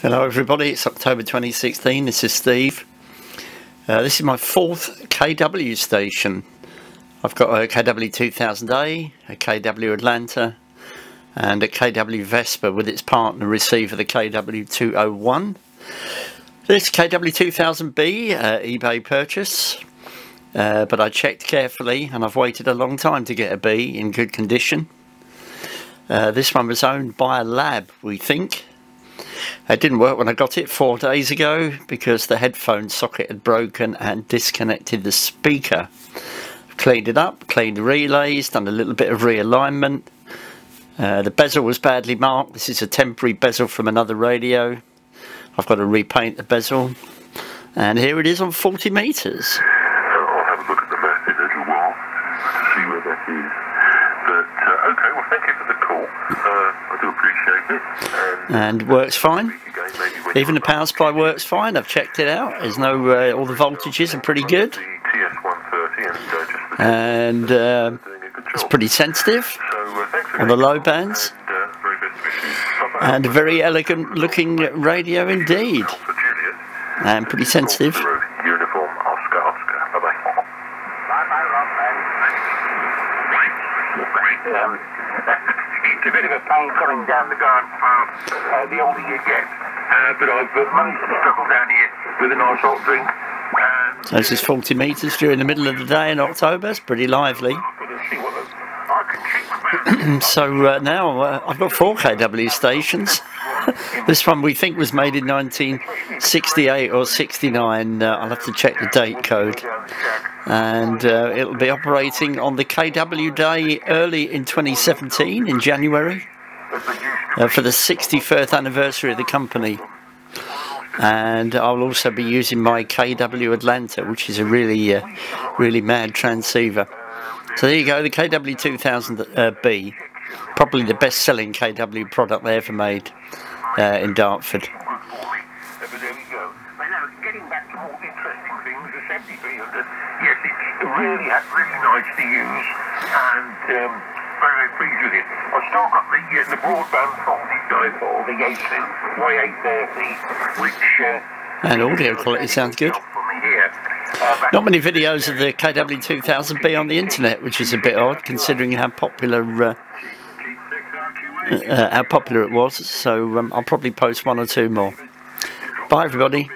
Hello everybody, it's October 2016, this is Steve. Uh, this is my fourth KW station. I've got a KW 2000A, a KW Atlanta and a KW Vespa with its partner receiver, the KW 201. This KW 2000B uh, eBay purchase, uh, but I checked carefully and I've waited a long time to get a B in good condition. Uh, this one was owned by a lab, we think, it didn't work when I got it four days ago because the headphone socket had broken and disconnected the speaker. Cleaned it up, cleaned the relays, done a little bit of realignment. Uh, the bezel was badly marked. This is a temporary bezel from another radio. I've got to repaint the bezel. And here it is on 40 metres. Uh, okay, well, thank you for the call. Uh, I do appreciate it. And, and works fine. again, maybe when Even the power supply works fine. I've checked it out. There's no, uh, all the voltages are pretty good. and uh, just the And uh, doing a good it's pretty sensitive So, uh, thanks for on the low bands. And, uh, very best wishes. Bye-bye. And a very elegant looking radio indeed. And pretty sensitive. Uniform, Oscar, Oscar. Bye-bye. Bye-bye, Rob. Um, it's a bit of a pain coming down the garden path uh, the older you get. Uh, but I've managed to struggle down here with a nice hot drink. So this is 40 metres during the middle of the day in October. It's pretty lively. I'm going to see what I can keep about. So uh, now uh, I've got four KW stations. this one we think was made in 1968 or 69. Uh, I'll have to check the date code. And uh, it'll be operating on the KW day early in 2017 in January uh, for the 61st anniversary of the company. And I'll also be using my KW Atlanta, which is a really, uh, really mad transceiver. So there you go, the KW2000B, probably the best-selling KW product they ever made uh, in Dartford. But there we go. But now, getting back to more interesting things, the 7300, yes, it's really, really nice to use, and um, very, very pleased with it. I've still got the, uh, the broadband faulty dipole, the Y830, which... Uh, And audio quality sounds good. for me here. Uh, Not many videos of the KW2000B on the internet, which is a bit odd considering how popular uh, uh, how popular it was. So um, I'll probably post one or two more. Bye everybody.